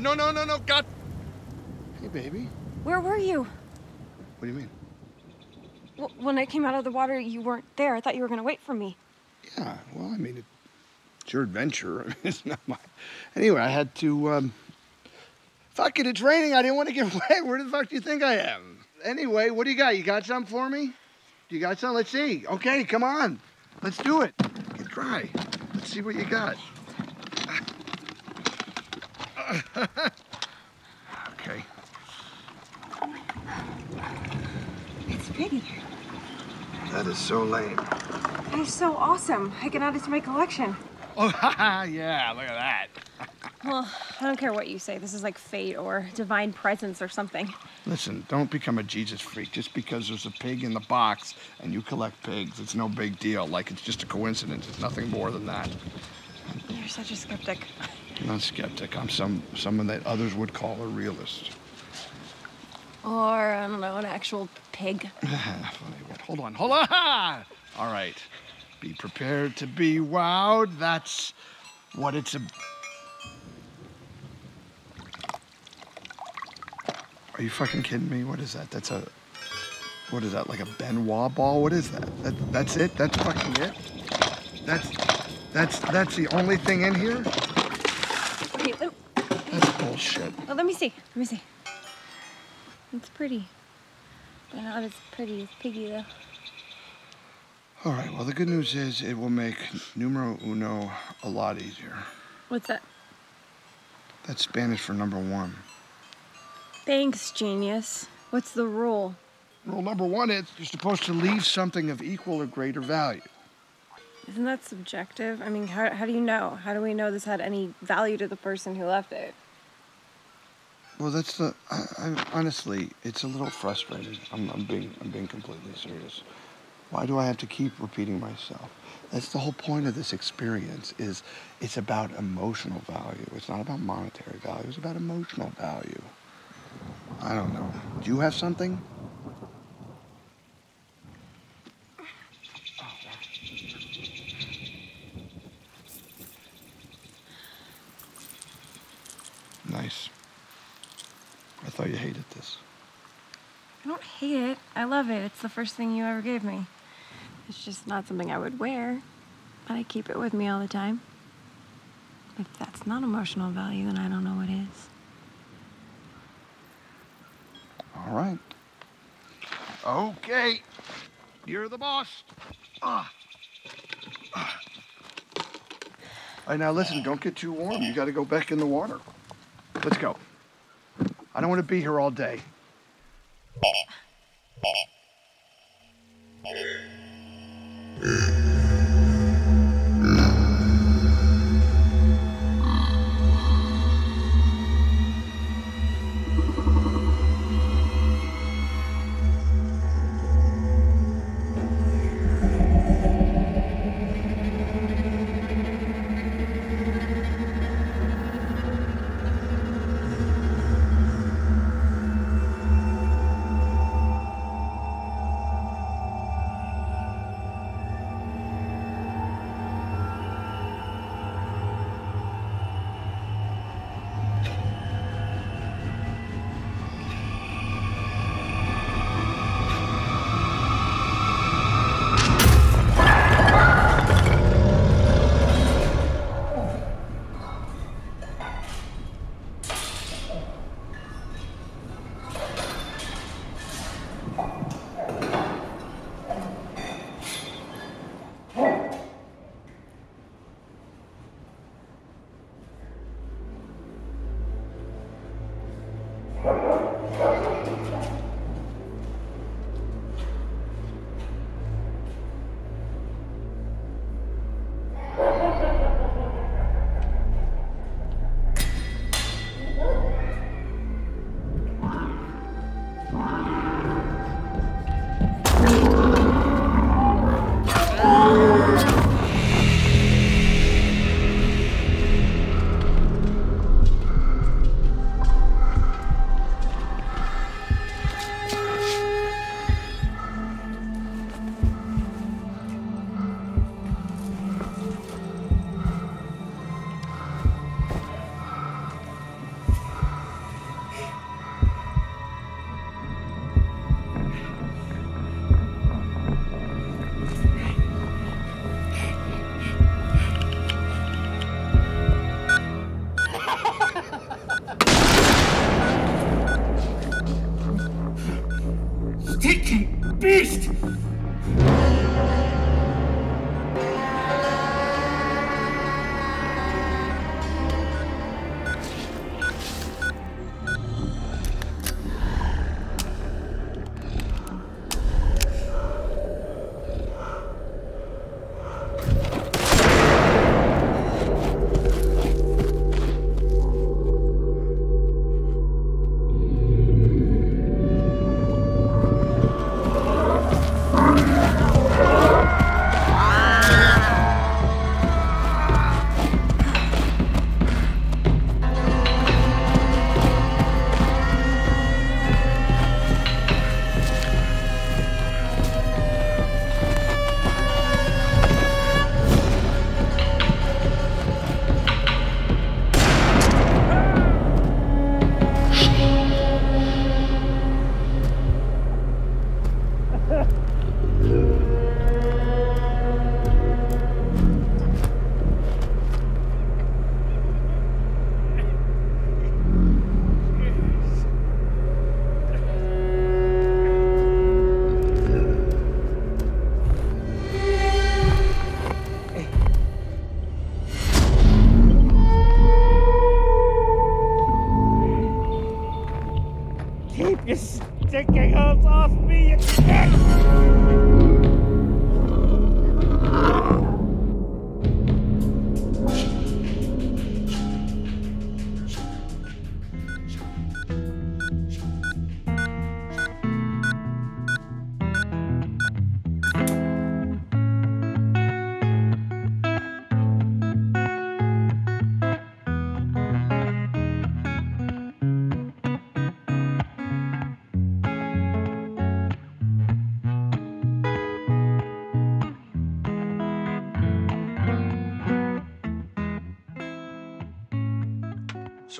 No, no, no, no, no. God. Hey, baby. Where were you? What do you mean? Well, when I came out of the water, you weren't there. I thought you were going to wait for me. Yeah, well, I mean, it's your adventure. it's not my. Anyway, I had to. Um, fuck it, it's raining. I didn't want to get wet. Where the fuck do you think I am? Anyway, what do you got? You got something for me? You got something? Let's see. Okay, come on. Let's do it. Get dry. Let's see what you got. okay. It's pretty. That is so lame. That is so awesome. I can add it to my collection. Oh, yeah, look at that. Well, I don't care what you say. This is like fate or divine presence or something. Listen, don't become a Jesus freak just because there's a pig in the box and you collect pigs. It's no big deal. Like it's just a coincidence. It's nothing more than that. You're such a skeptic. I'm not a skeptic. I'm some someone that others would call a realist. Or, I don't know, an actual pig. hold on, hold on. All right. Be prepared to be wowed. That's what it's a. Are you fucking kidding me? What is that? That's a. What is that? Like a Ben Wa ball? What is that? that that's it? That's fucking it? That's that's that's the only thing in here? Wait, let, That's bullshit. oh, let me see. Let me see. It's pretty. Not as pretty as Piggy, though. All right. Well, the good news is it will make numero uno a lot easier. What's that? That's Spanish for number one. Thanks, genius. What's the rule? Rule number one is you're supposed to leave something of equal or greater value. Isn't that subjective? I mean, how, how do you know? How do we know this had any value to the person who left it? Well, that's the. I, I, honestly, it's a little frustrating. I'm, I'm being. I'm being completely serious. Why do I have to keep repeating myself? That's the whole point of this experience. Is it's about emotional value. It's not about monetary value. It's about emotional value. I don't know. Do you have something? Nice. I thought you hated this. I don't hate it. I love it. It's the first thing you ever gave me. It's just not something I would wear, but I keep it with me all the time. If that's not emotional value, then I don't know what is. All right. Okay. You're the boss. Ah. Ah. All right, now listen, don't get too warm. You got to go back in the water. Let's go. I don't want to be here all day.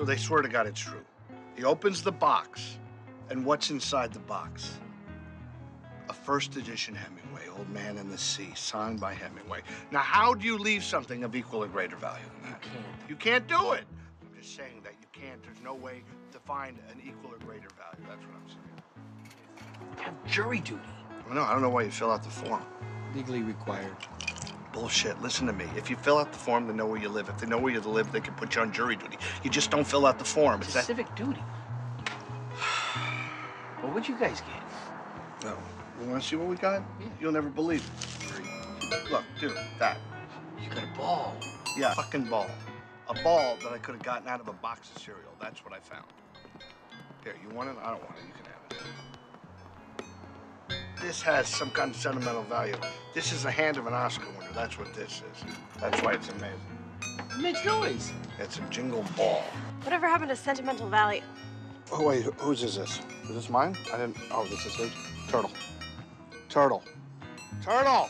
So they swear to God it's true. He opens the box, and what's inside the box? A first edition Hemingway, Old Man in the Sea, signed by Hemingway. Now, how do you leave something of equal or greater value than that? You can't do it. I'm just saying that you can't. There's no way to find an equal or greater value. That's what I'm saying. Have jury duty. I know. I don't know why you fill out the form. Legally required. Bullshit. Listen to me. If you fill out the form, they know where you live. If they know where you live, they can put you on jury duty. You just don't fill out the form. It's that. civic duty. well, what'd you guys get? No. You want to see what we got? You'll never believe it. Look, dude, that. You got a ball. Yeah, fucking ball. A ball that I could have gotten out of a box of cereal. That's what I found. Here, you want it? I don't want it. You can have it. This has some kind of sentimental value. This is the hand of an Oscar winner. That's what this is. That's why it's amazing. It makes noise. It's a jingle ball. Whatever happened to sentimental value? Oh, wait, whose is this? Is this mine? I didn't. Oh, this is his? Turtle. Turtle. Turtle!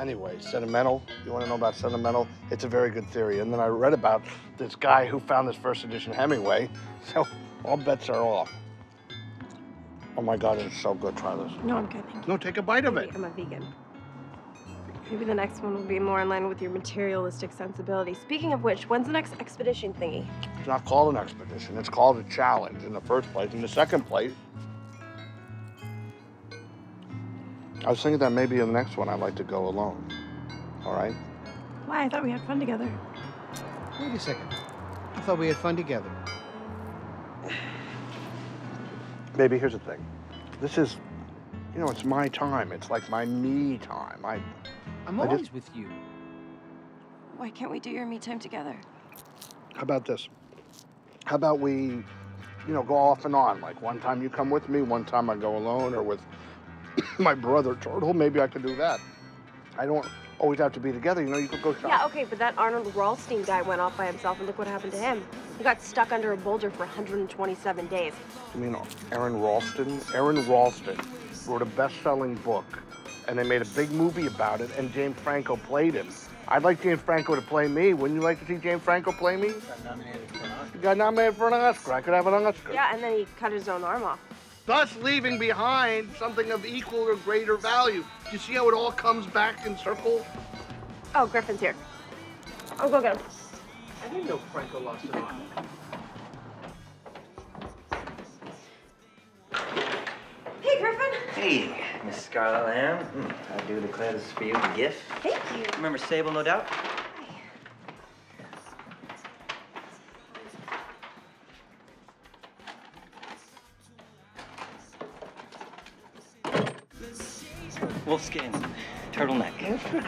Anyway, sentimental. You want to know about sentimental? It's a very good theory. And then I read about this guy who found this first edition Hemingway. So all bets are off. Oh my God, it's so good. Try this. No, I'm good. Thank you. No, take a bite of it. I'm a vegan. Maybe the next one will be more in line with your materialistic sensibility. Speaking of which, when's the next expedition thingy? It's not called an expedition. It's called a challenge in the first place. In the second place, I was thinking that maybe in the next one I'd like to go alone. All right? Why? I thought we had fun together. Wait a second. I thought we had fun together. Baby, here's the thing. This is, you know, it's my time. It's like my me time. I, I'm I just- always with you. Why can't we do your me time together? how about this? How about we, you know, go off and on? Like one time you come with me, one time I go alone, or with my brother Turtle. Maybe I could do that. I don't always have to be together. You know, you could go shopping. Yeah, okay, but that Arnold Ralstein guy went off by himself, and look what happened to him. He got stuck under a boulder for 127 days. You mean Aaron Ralston? Aaron Ralston wrote a best-selling book, and they made a big movie about it, and James Franco played him. I'd like James Franco to play me. Wouldn't you like to see James Franco play me? You got nominated for an Oscar. I could have an Oscar. Yeah, and then he cut his own arm off. Thus leaving behind something of equal or greater value. Do you see how it all comes back in circle? Oh, Griffin's here. I'll go get him. I didn't know Franco lost an arm. Hey, Griffin. Hey, Miss Scarlet Lamb. Mm, I do declare this is for you, a gift. Thank you. Remember Sable, no doubt? Wolfskin, turtleneck.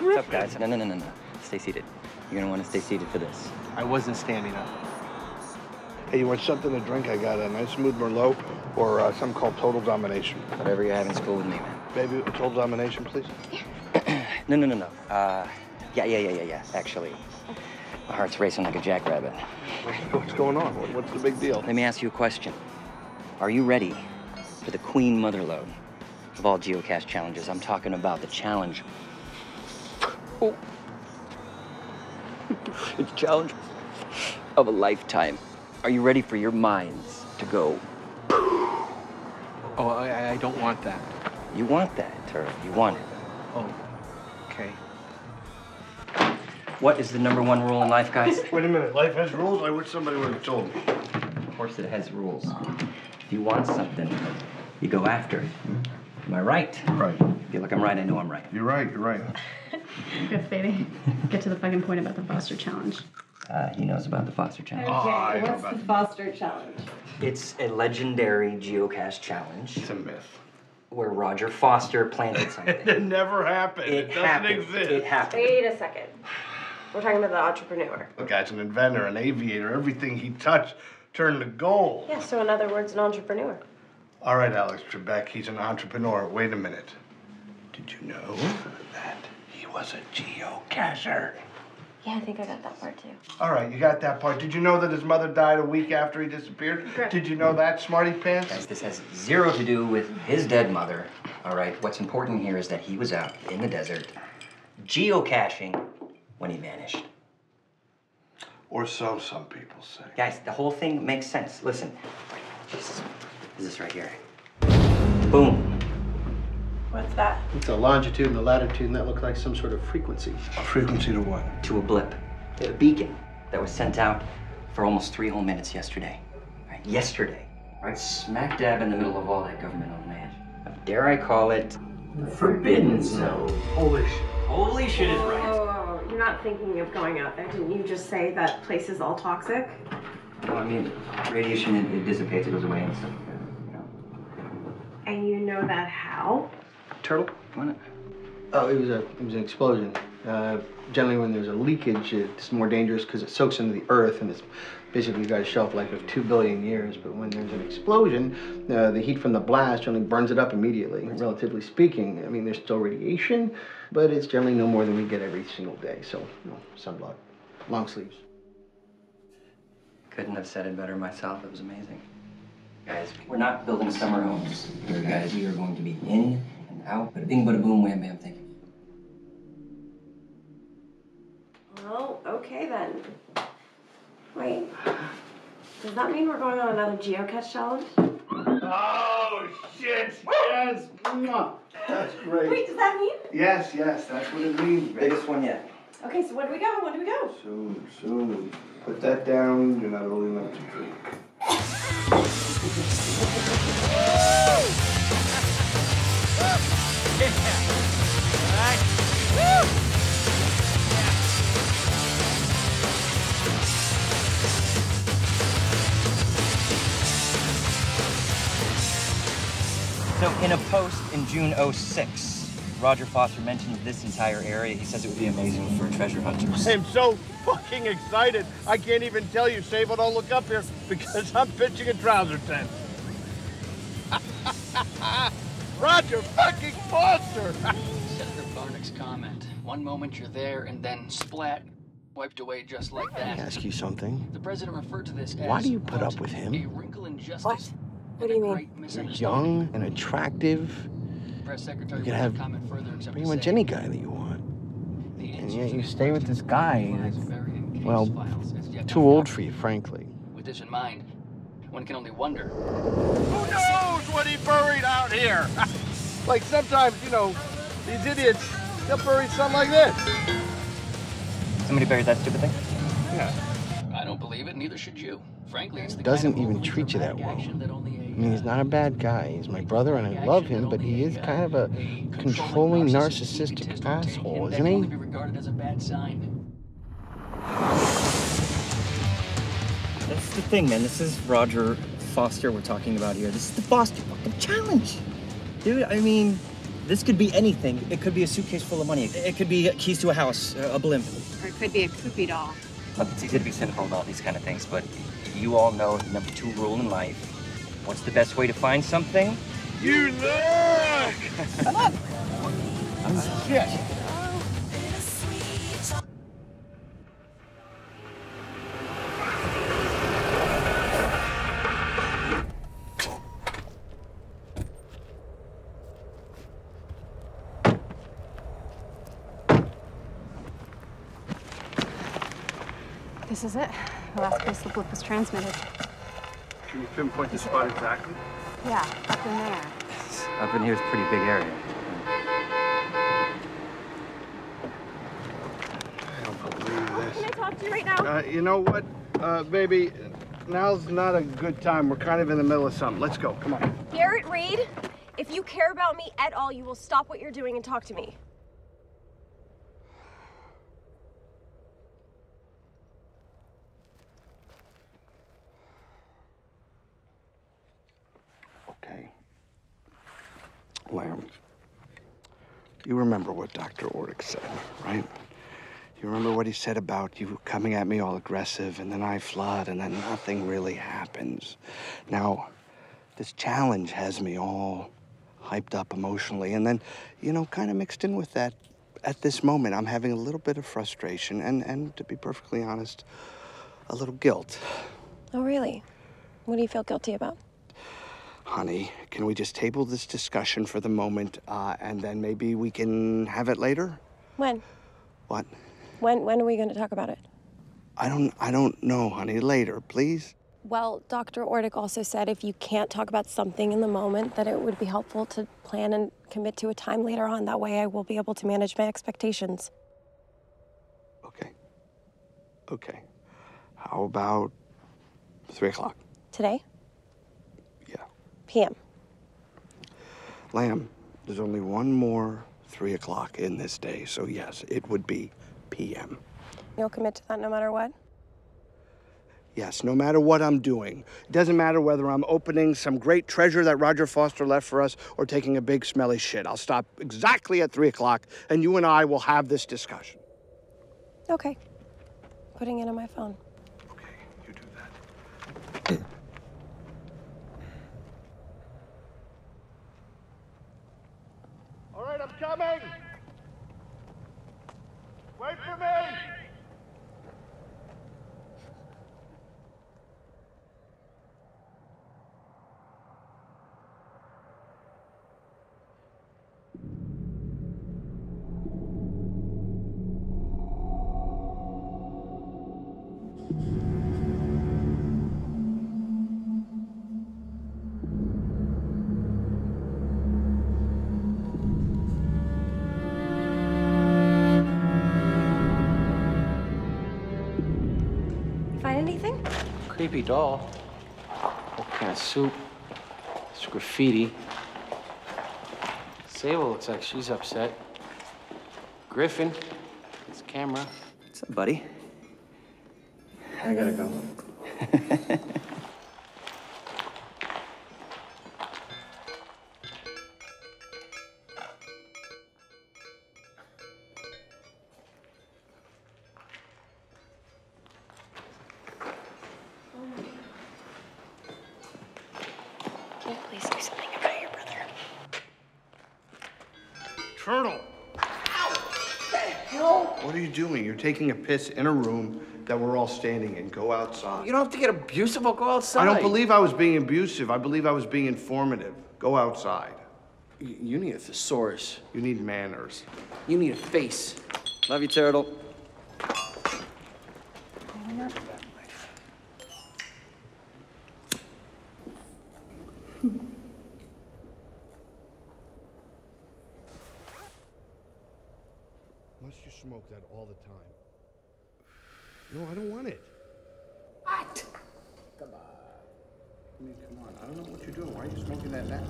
What's up, guys? No, no, no, no, no. Stay seated. You're gonna want to stay seated for this. I wasn't standing up. Hey, you want something to drink? I got a nice smooth Merlot or uh, something called Total Domination. Whatever you have in school with me, man. Baby, Total Domination, please. No, no, no, no. Uh, yeah, yeah, yeah, yeah, yeah. Actually, my heart's racing like a jackrabbit. What's going on? What's the big deal? Let me ask you a question. Are you ready for the Queen Mother Motherlode of all geocache challenges? I'm talking about the challenge. Oh. it's a challenge of a lifetime. Are you ready for your minds to go? Oh, I, I don't want that. You want that, Turtle. You want it. Oh, okay. What is the number one rule in life, guys? Wait a minute. Life has rules. I wish somebody would have told me. Of course, it has rules. If you want something, you go after it. Hmm? Am I right? Right. I feel like I'm right. I know I'm right. You're right. You're right. Good, baby. Get to the fucking point about the foster challenge. Uh, he knows about the foster challenge. I know what's about the foster challenge? It's a legendary geocache challenge It's a myth. where Roger Foster planted something. It never happened. it doesn't happened. Exist. It happened. Wait a second. We're talking about the entrepreneur. The guy's an inventor, an aviator. Everything he touched turned to gold. Yeah, so in other words, an entrepreneur. All right, Alex Trebek, he's an entrepreneur. Wait a minute. Did you know that he was a geocacher? Yeah, I think I got that part too. All right, you got that part. Did you know that his mother died a week after he disappeared? Correct. Did you know that, Smarty Pants? Guys, Pants? this has zero to do with his dead mother. All right. What's important here is that he was out in the desert geocaching when he vanished. Or so some people say. Guys, the whole thing makes sense. Listen. Jesus. Is this right here? Boom. What's that? It's a longitude and a latitude, and that look like some sort of frequency. A frequency to what? To a blip. A beacon that was sent out for almost three whole minutes yesterday. Right? Yesterday. Right smack dab in the middle of all that government owned land. Dare I call it the forbidden zone? Holy shit. Holy shit is right. Oh, you're not thinking of going out there. Didn't you just say that place is all toxic? Well, I mean, radiation, it, it dissipates, it goes away and stuff like that. You know? And you know that how? Turtle? Want it? Oh, it was a it was an explosion. Uh, generally, when there's a leakage, it's more dangerous because it soaks into the earth, and it's basically got a shelf life of two billion years. But when there's an explosion, uh, the heat from the blast generally burns it up immediately. Relatively speaking, I mean, there's still radiation, but it's generally no more than we get every single day. So, you know, sunblock, long sleeves. Couldn't have said it better myself. It was amazing. Guys, we're not building summer homes here, guys. We are going to be in and out. Bada bing, bada boom, wham, bam, thank you. Well, okay then. Wait. Does that mean we're going on another geocache challenge? Oh, shit! Yes! Mwah. That's great. Wait, does that mean? Yes, yes, that's what it means, baby. Biggest one yet. Okay, so when do we go? When do we go? Soon, soon. Put that down. You're not old enough to drink. So, in a post in June 06, Roger Foster mentions this entire area. He says it would be amazing for treasure hunters. I'm so fucking excited. I can't even tell you. Save it. I'll look up here because I'm pitching a trouser tent. Roger fucking Foster. Senator Barnick's comment. One moment you're there, and then splat, wiped away just like Let me that. ask you something. The president referred to this as Why do you put up with him? A wrinkle in justice. What? What do you mean? You're young and attractive. Press secretary You could have comment further except pretty much say, any guy that you want. And yet you stay with this guy that's, buried in case well, files as yet too old for you, frankly. With this in mind, one can only wonder Who knows what he buried out here? like sometimes, you know, these idiots, they'll bury something like this. Somebody buried that stupid thing? Yeah. I don't believe it, neither should you. Frankly, it's the Doesn't kind of even treat you that dramatic well. Action that only a, I mean, he's not a bad guy. He's my brother, and I love him, but he is kind of a a controlling, narcissistic narcissistic egotist would take, asshole, and that isn't he? only be regarded as a bad sign. That's the thing, man. This is Roger Foster we're talking about here. This is the Foster fucking challenge. Dude, I mean, this could be anything. It could be a suitcase full of money. It could be keys to a house, a blimp. Or it could be a Kewpie doll. Look, it's easy to be cynical about these kind of things, but you all know the number two rule in life. What's the best way to find something? You look! Shit. This is it. The last place the blip was transmitted. Can you pinpoint the spot exactly? Yeah, up in there. Up in here is a pretty big area. I don't believe this. Can I talk to you right now? Uh, you know what, uh, baby? Now's not a good time. We're kind of in the middle of something. Let's go. Come on. Garrett Reed, if you care about me at all, you will stop what you're doing and talk to me. Lamb, you remember what Dr. Ordick said, right? You remember what he said about you coming at me all aggressive, and then I flood, and then nothing really happens. Now, this challenge has me all hyped up emotionally, and then, you know, kind of mixed in with that. At this moment, I'm having a little bit of frustration, and, and to be perfectly honest, a little guilt. Oh, really? What do you feel guilty about? Honey, can we just table this discussion for the moment, uh, and then maybe we can have it later? When? What? When when are we going to talk about it? I don't I don't know, honey. Later, please. Well, Dr. Ordick also said if you can't talk about something in the moment, that it would be helpful to plan and commit to a time later on. That way I will be able to manage my expectations. Okay. Okay. How about three o'clock? Today? PM. Lamb, there's only one more three o'clock in this day, so yes, it would be PM. You'll commit to that no matter what? Yes, no matter what I'm doing. It doesn't matter whether I'm opening some great treasure that Roger Foster left for us or taking a big smelly shit. I'll stop exactly at three o'clock, and you and I will have this discussion. Okay. Putting it on my phone. All right, I'm coming. Wait for me. Creepy doll. What kind of soup? It's graffiti. Sable looks like she's upset. Griffin, it's camera. What's up, buddy? I gotta go. taking a piss in a room that we're all standing in. Go outside. You don't have to get abusive. I'll go outside. I don't believe I was being abusive. I believe I was being informative. Go outside. You, you need a thesaurus. You need manners. You need a face. Love you, Turtle. Must you smoke that all the time? No, I don't want it. What? Come on. I mean, come on. I don't know what you're doing. Why are you smoking that now?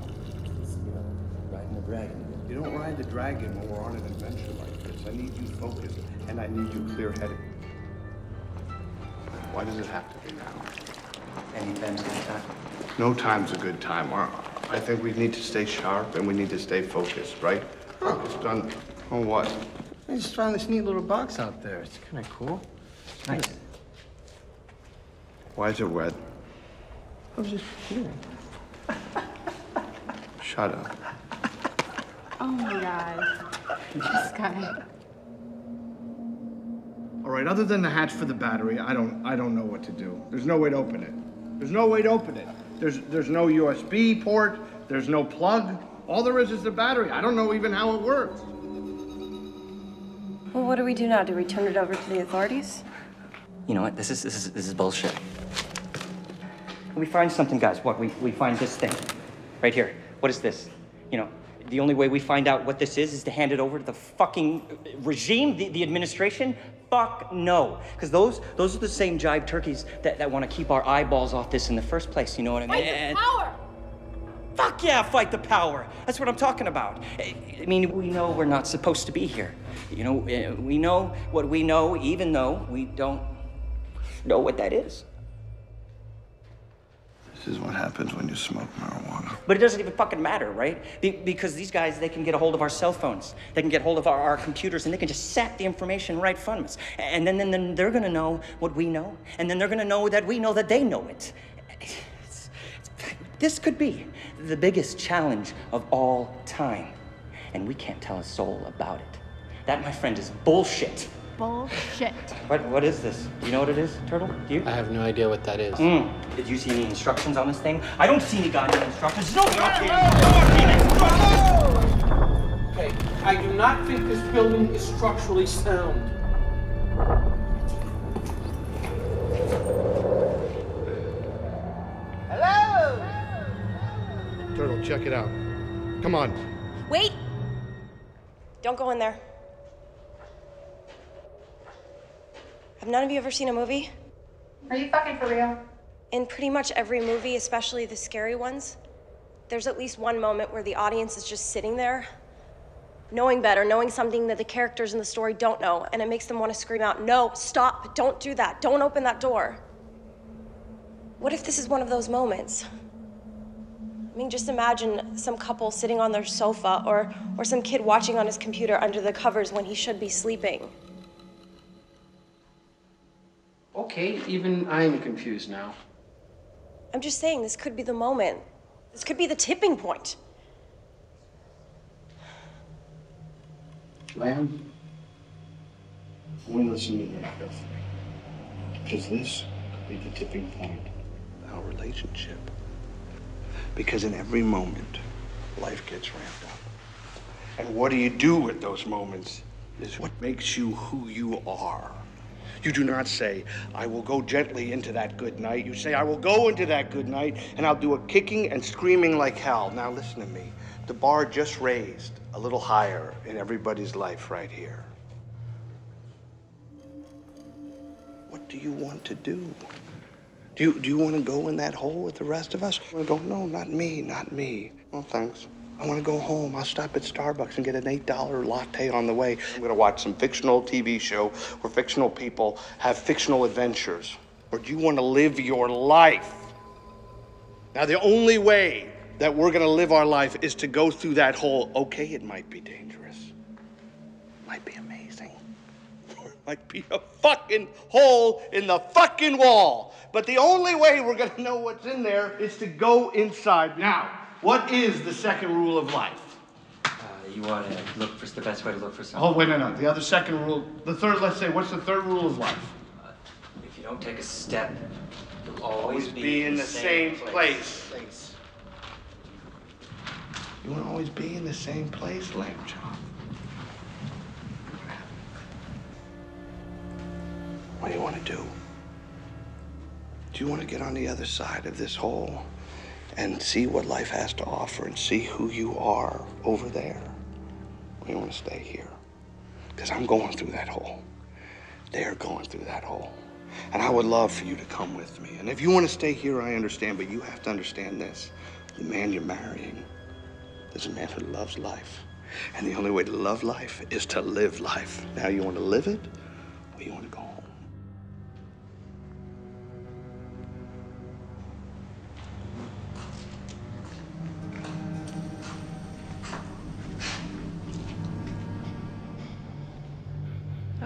Riding the dragon. You don't ride the dragon when we're on an adventure like this. I need you focused, and I need you clear-headed. Why does it have to be now? Anytime's a good time. No time's a good time. I think we need to stay sharp and we need to stay focused, right? It's done. Oh, what? I just found this neat little box out there. It's kind of cool. Nice. Why is it wet? I was just kidding. Shut up. Oh my god. This guy. All right, other than the hatch for the battery, I don't I don't know what to do. There's no way to open it. There's no way to open it. There's there's no USB port, there's no plug. All there is is the battery. I don't know even how it works. Well, what do we do now? Do we turn it over to the authorities? You know what? This is this is this is bullshit. We find something, guys. What? We we find this thing, right here. What is this? You know, the only way we find out what this is is to hand it over to the fucking regime, the, the administration. Fuck no, because those those are the same jive turkeys that, that want to keep our eyeballs off this in the first place. You know what I mean? And- Power! Fuck yeah, fight the power. That's what I'm talking about. I I mean, we know we're not supposed to be here. You know, eh, we know what we know, even though we don't know what that is. This is what happens when you smoke marijuana. But it doesn't even fucking matter, right? Be- because these guys, they can get a hold of our cell phones, they can get a hold of our, our computers, and they can just sap the information right from us. And then, then, then they're gonna know what we know, and then they're gonna know that we know that they know it. It's- it's- this could be the biggest challenge of all time, and we can't tell a soul about it. That, my friend, is bullshit. Bullshit. What, what is this? Do you know what it is, Turtle? Do you? I have no idea what that is. Mm. Did you see any instructions on this thing? I don't see any goddamn instructions. No goddamn fucking instructions! Okay, I do not think this building is structurally sound. Hello! Turtle, check it out. Come on. Wait! Don't go in there. Have none of you ever seen a movie? Are you fucking for real? In pretty much every movie, especially the scary ones, there's at least one moment where the audience is just sitting there, knowing better, knowing something that the characters in the story don't know, and it makes them want to scream out, No, stop, don't do that, don't open that door. What if this is one of those moments? I mean, just imagine some couple sitting on their sofa or, or some kid watching on his computer under the covers when he should be sleeping. Okay, even I'm confused now. I'm just saying, this could be the moment. This could be the tipping point. Lamb, I want to listen to me carefully. Because this could be the tipping point of our relationship. Because in every moment, life gets ramped up. And what do you do with those moments is what makes you who you are. You do not say, I will go gently into that good night. You say, I will go into that good night and I'll do a kicking and screaming like hell. Now listen to me. The bar just raised a little higher in everybody's life right here. What do you want to do? Do you, do you want to go in that hole with the rest of us? To go, no, not me, not me. Well, thanks. I want to go home. I'll stop at Starbucks and get an $8 latte on the way. I'm going to watch some fictional TV show where fictional people have fictional adventures. Or do you want to live your life? Now, the only way that we're going to live our life is to go through that hole. Okay, it might be dangerous, might be amazing, or it might be a fucking hole in the fucking wall. But the only way we're going to know what's in there is to go inside. Now, what is the second rule of life? Uh, you want to look for the best way to look for something. Oh, wait, no, no. The other second rule, the third, let's say, what's the third rule of life? If you don't take a step, you'll Always be in the same place. You want to always be in the same place, Lamb Chop. What do you want to do? Do you want to get on the other side of this hole and see what life has to offer and see who you are over there? You want to stay here? Because I'm going through that hole. They're going through that hole. And I would love for you to come with me. And if you want to stay here, I understand, but you have to understand this. The man you're marrying is a man who loves life. And the only way to love life is to live life. Now, you want to live it or you want to go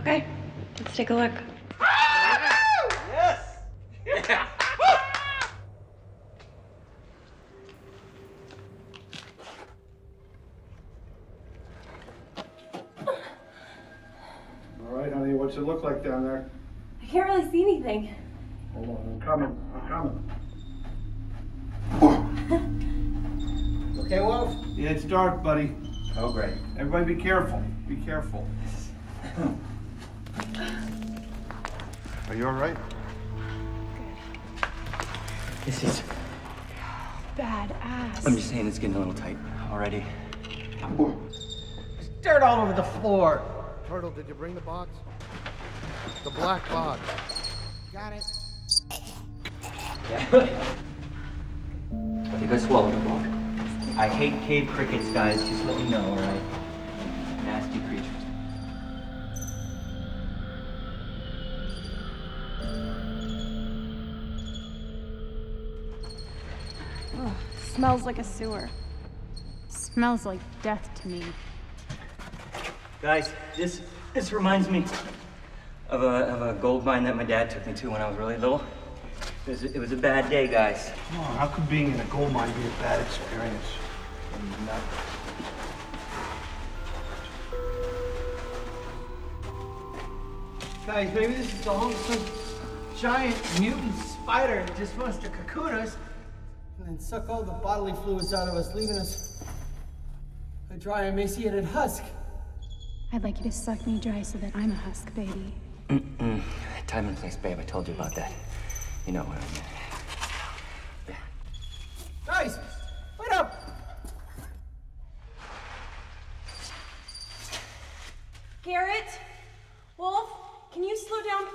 Okay, let's take a look. Yes! All right, honey, what's it look like down there? I can't really see anything. Hold on, I'm coming. I'm coming. Okay, Wolf? Yeah, it's dark, buddy. Oh, great. Everybody be careful. Be careful. Are you all right? Good. This is. Badass. I'm just saying it's getting a little tight already. There's dirt all over the floor. Turtle, did you bring the box? The black box. Got it. Yeah. I think I swallowed a bug. I hate cave crickets, guys. Just let me know, alright? Nasty smells like a sewer. Smells like death to me. Guys, this this reminds me of a, of a gold mine that my dad took me to when I was really little. It was, it was a bad day, guys. Oh, how could being in a gold mine be a bad experience? Not- Guys, maybe this is the home of some giant mutant spider that just wants to cocoon us and then suck all the bodily fluids out of us, leaving us a dry, emaciated husk. I'd like you to suck me dry so that I'm a husk baby. Mm-mm. Time and place, babe. I told you about that. You know what I mean. Guys, wait up! Garrett? Wolf? Can you slow down,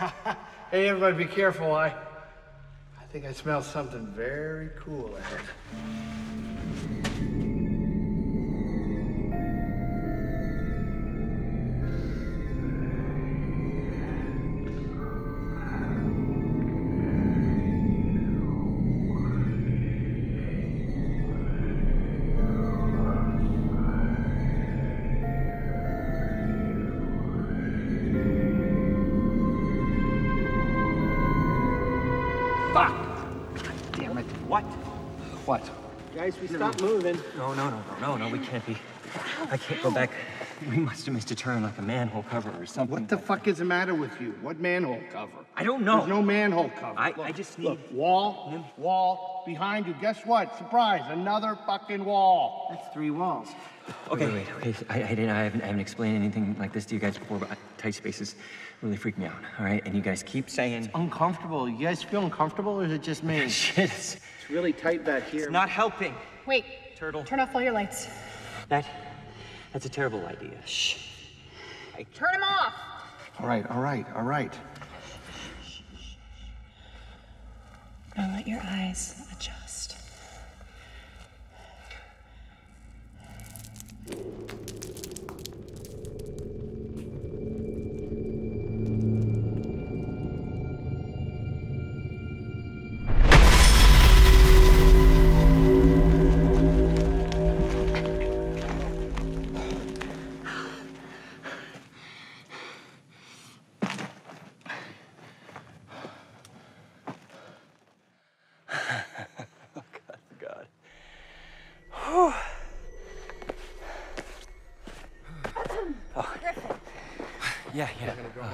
please? Hey, everybody, be careful. I, I think I smell something very cool ahead. We stopped moving. No, no, no, no, no, no, we can't be. I can't go back. We must have missed a turn like a manhole cover or something. What the fuck is the matter with you? What manhole cover? I don't know. There's no manhole cover. I, I just need. Look, wall, wall, behind you. Guess what? Surprise, another fucking wall. That's three walls. Okay, wait, wait. okay. I, I didn't. I haven't, I haven't explained anything like this to you guys before, but tight spaces really freak me out. All right, and you guys keep saying It's Uncomfortable. You guys feel uncomfortable or is it just me? shit. It's, It's really tight back here. it's not helping. Wait, Turtle. turn off all your lights. That, that's a terrible idea. Shh. I... Turn them off! All right, all right, all right. Now let your eyes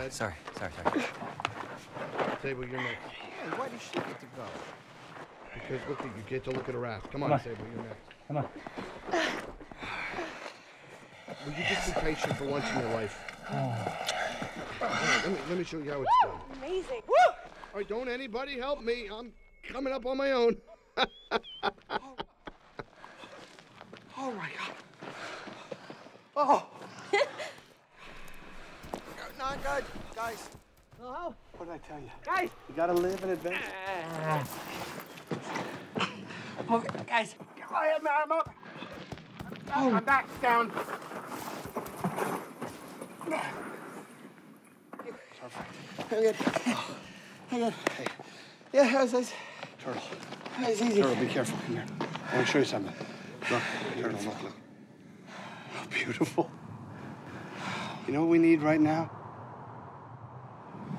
yeah. gonna go Oh, ahead? sorry, sorry, sorry. Sable, you're next. Hey, why does she get to go? Because look, at you get to look at a raft. Come on, Come on. Sable, you're next. Come on. Will you just be patient for once in your life? All right, let me let me show you how it's done. Amazing. All right, don't anybody help me. I'm coming up on my own. oh my God. Oh. Not good, guys. Hello? What did I tell you? Guys! You gotta live in advance. Okay, guys. Go ahead, man. I'm up. Oh. My back's down. I'm good. I'm good. Yeah, that was nice. Turtle. That was easy. Turtle, be careful. Come here. I want to show you something. Look, Turtle, look, look. How beautiful. You know what we need right now?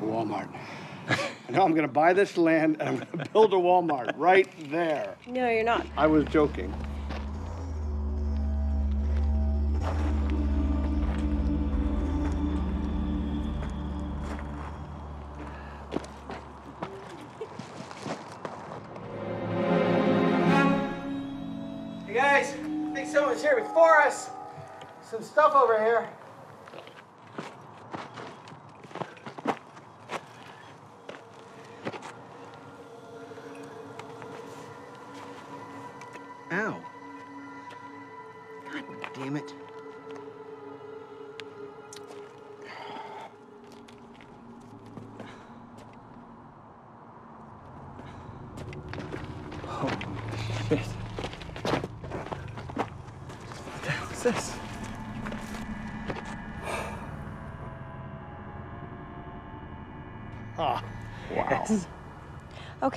A Walmart. I know I'm gonna buy this land and I'm gonna build a Walmart right there. No, you're not. I was joking. Over here.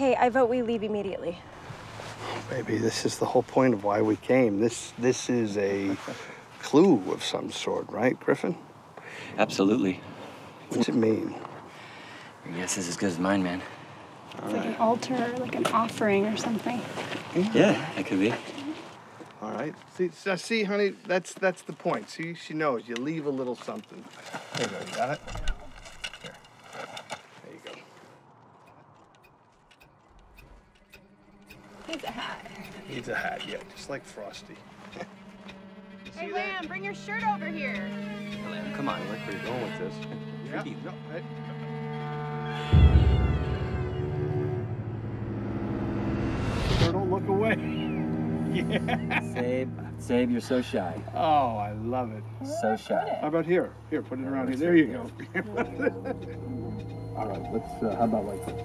Okay, I vote we leave immediately. Baby, this is the whole point of why we came. This this is a clue of some sort, right, Griffin? Absolutely. What's it mean? Your guess is as good as mine, man. It's like an altar, like an offering or something. Yeah, it could be. All right. See, see, honey, that's that's the point. See, she knows. You leave a little something. There you go. You got it. Here. There you go. It's a hat. Needs a hat, yeah, just like Frosty. Hey, see Lamb, bring your shirt over here. Lamb, come on, I like where you're going with this. Yeah, Creepy. no, hey. Turtle, look away. yeah. Save, Save, you're so shy. Oh, I love it. So shy. How about here? Here, put it around here. There you go. All right, let's. Uh, how about like this?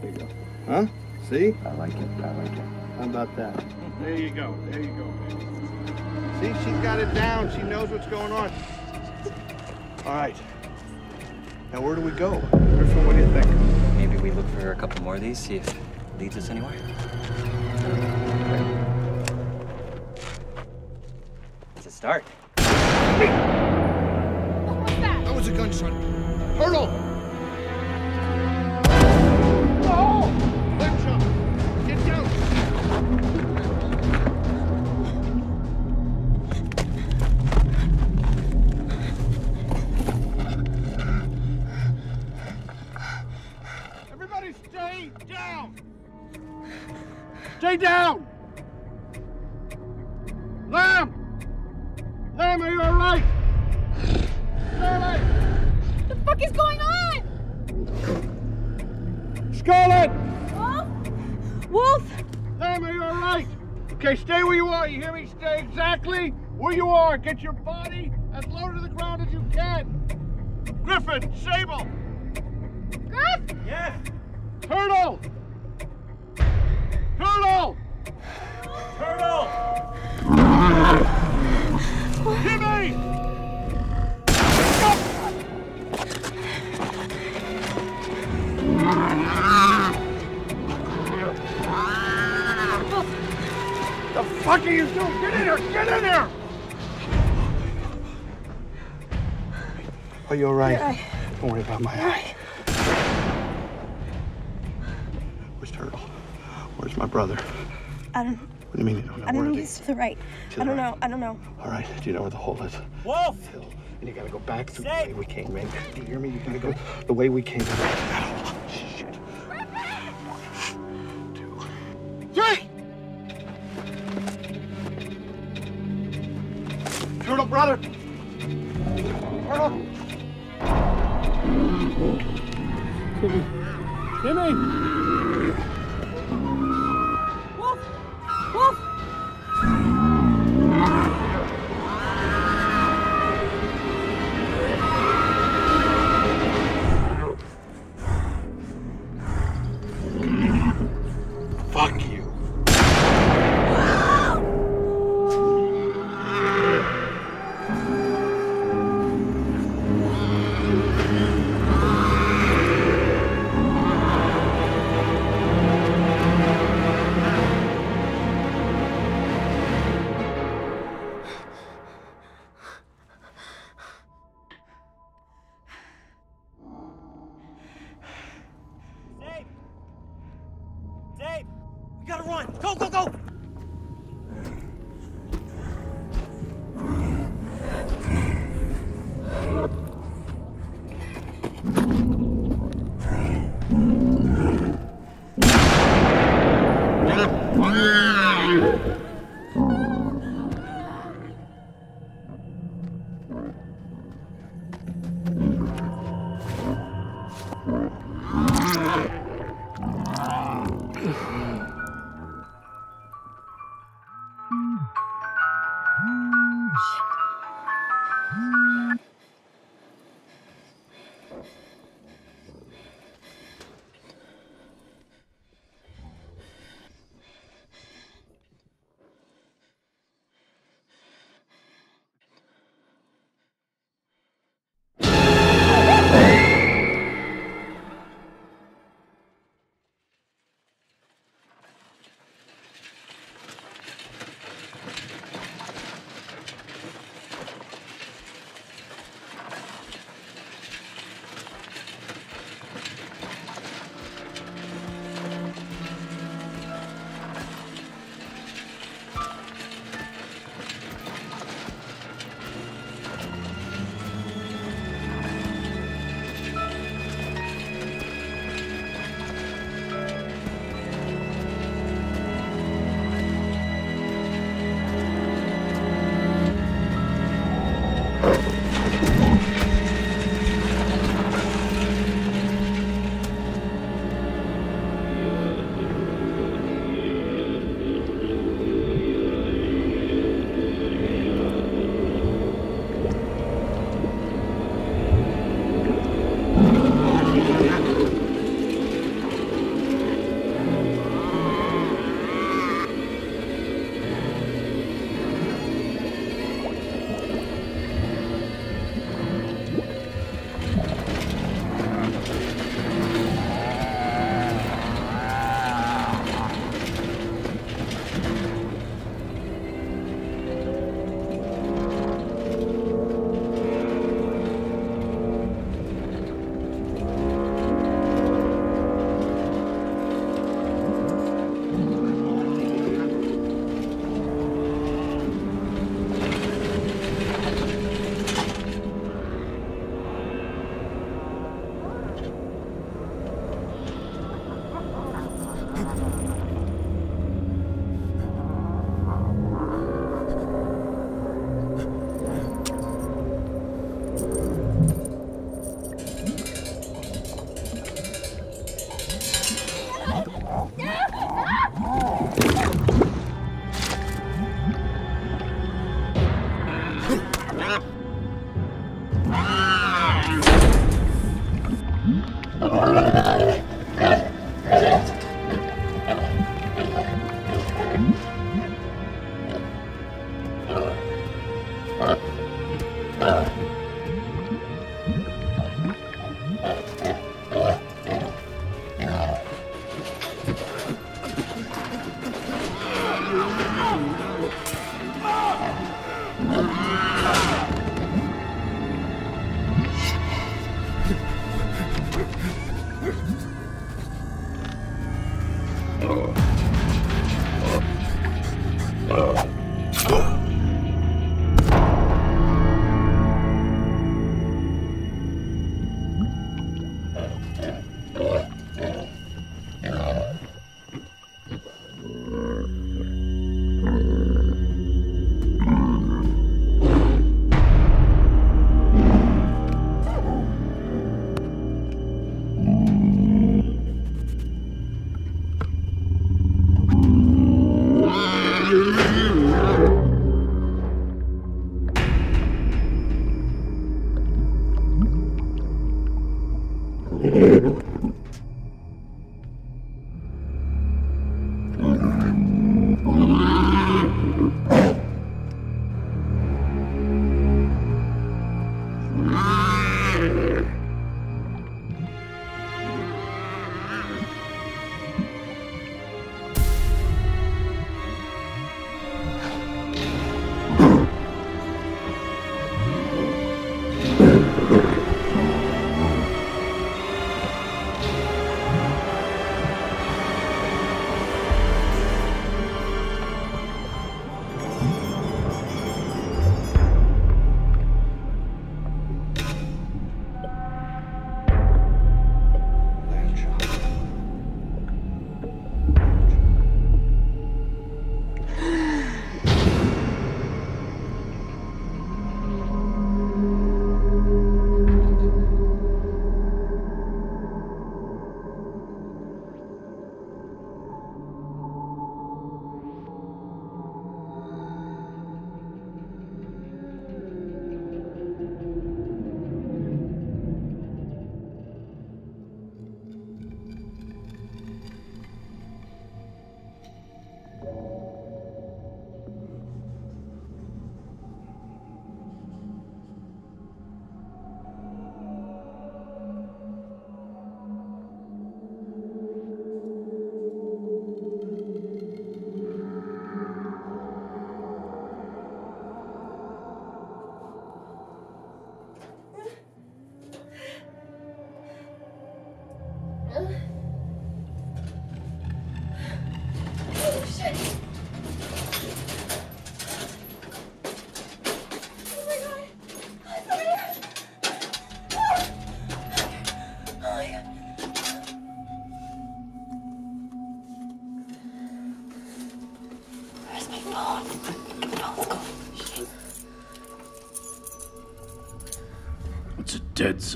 There you go. huh? See? I like it. I like it. How about that? There you go. There you go, baby. See, she's got it down. She knows what's going on. All right. Now, where do we go? Griffin, what do you think? Maybe we look for a couple more of these, see if it leads us anywhere. It's a start. That was a gunshot. Turtle! Stay down! Lamb! Lamb, are you all right? Scarlet! What the fuck is going on? Scarlet! Wolf? Wolf? Lamb, are you all right? Okay, stay where you are. You hear me? Stay exactly where you are. Get your body as low to the ground as you can. Griffin, Sable, Griff? Yes. Turtle. Turtle. Jimmy. The fuck are you doing? Get in here! Get in here! Are you all right? Don't worry about my eye. Where's Turtle? Where's my brother? I don't. What do you mean you don't know? I don't Where know. is to the right. To I the don't right. know. I don't know. All right. Do you know where the hole is? Wolf! Hill. And you gotta go back through the way we came, man. Do you hear me? You gotta go the way we came. Shit. Two. Three! Turtle, brother!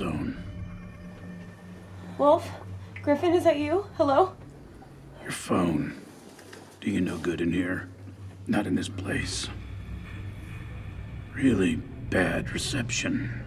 Zone. Wolf? Griffin, is that you? Hello? Your phone. Do you no good in here? Not in this place. Really bad reception.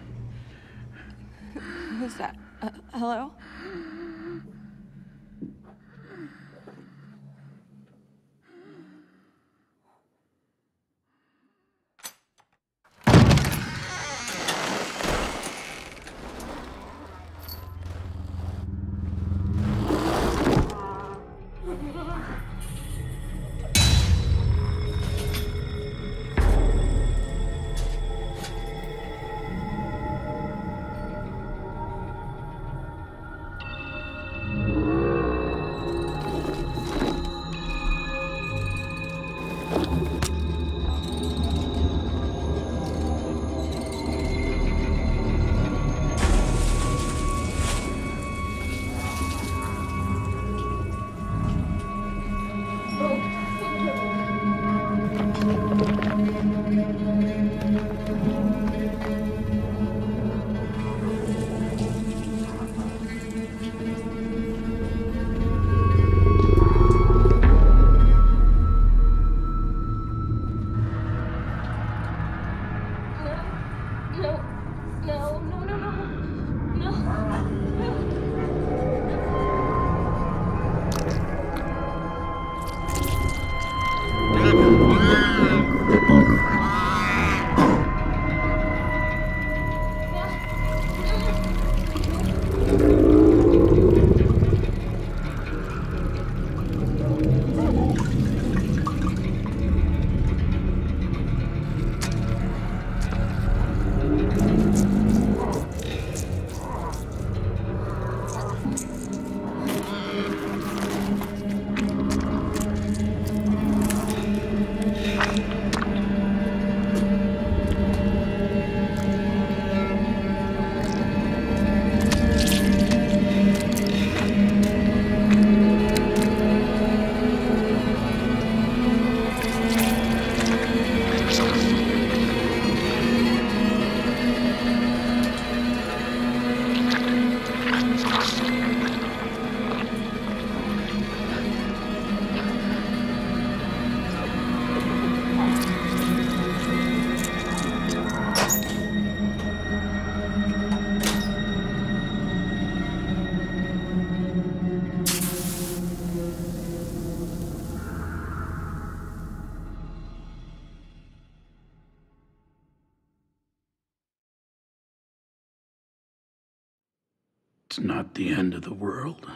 It's not the end of the world.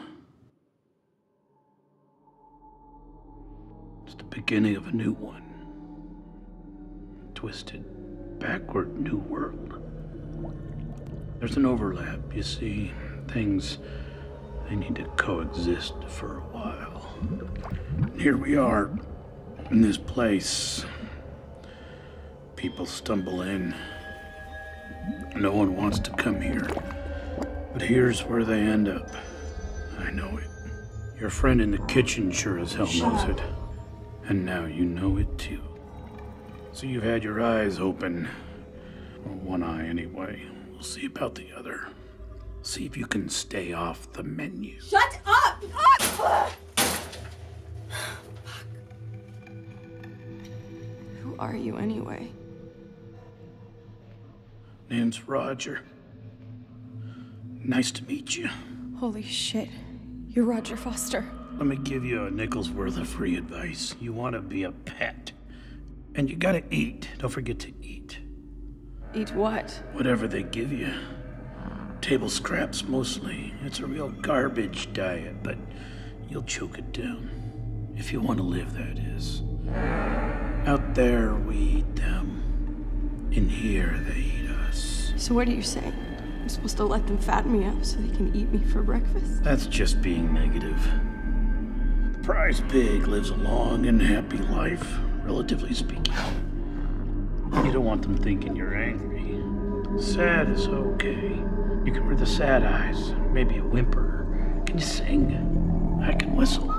It's the beginning of a new one. Twisted, backward new world. There's an overlap, you see. Things, they need to coexist for a while. Here we are, in this place. People stumble in. No one wants to come here. But here's where they end up. I know it. Your friend in the kitchen sure as hell Shut knows up. it. And now you know it too. So you've had your eyes open. Or one eye, anyway. We'll see about the other. See if you can stay off the menu. Shut up! Up! Who are you anyway? Name's Roger. Nice to meet you. Holy shit. You're Roger Foster. Let me give you a nickel's worth of free advice. You want to be a pet. And you gotta eat. Don't forget to eat. Eat what? Whatever they give you. Table scraps mostly. It's a real garbage diet, but you'll choke it down. If you want to live, that is. Out there, we eat them. In here, they eat us. So what are you saying? I'm supposed to let them fatten me up so they can eat me for breakfast? That's just being negative. The prize pig lives a long and happy life, relatively speaking. You don't want them thinking you're angry. Sad is okay. You can wear the sad eyes, maybe a whimper. Can you sing? I can whistle.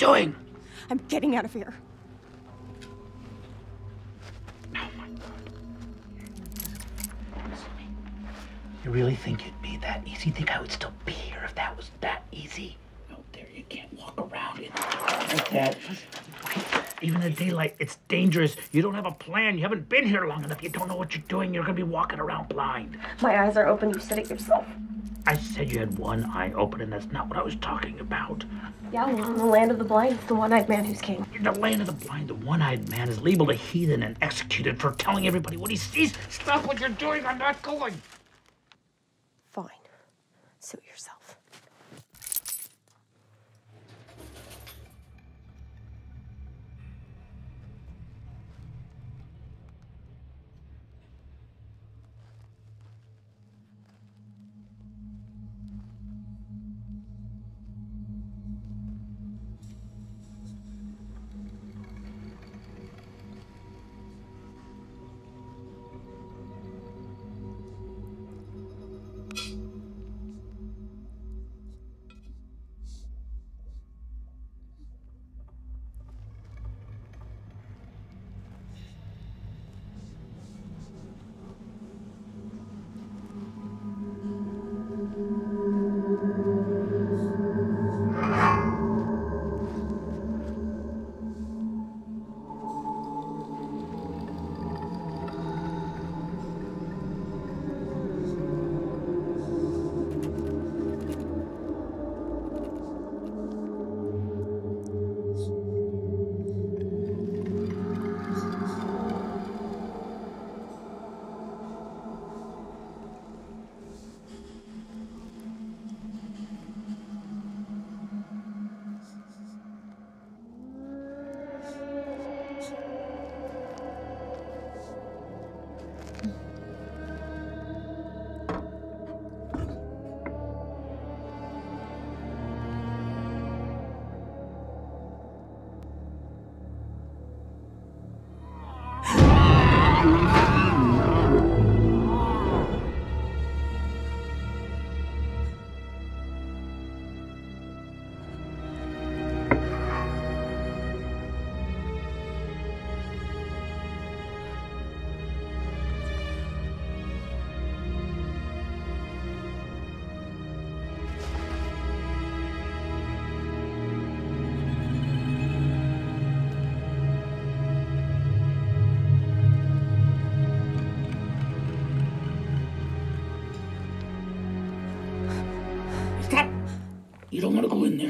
Doing? I'm getting out of here. Oh you really think it'd be that easy? You think I would still be here if that was that easy? Out there, you can't walk around in like that. Even in daylight, it's dangerous. You don't have a plan. You haven't been here long enough. You don't know what you're doing. You're gonna be walking around blind. My eyes are open. You said it yourself. I said you had one eye open, and that's not what I was talking about. Yeah, well, in the land of the blind, it's the one-eyed man who's king. In the land of the blind, the one-eyed man is labeled a heathen and executed for telling everybody what he sees. Stop what you're doing. I'm not going. Fine. Suit yourself. You don't want to go in there.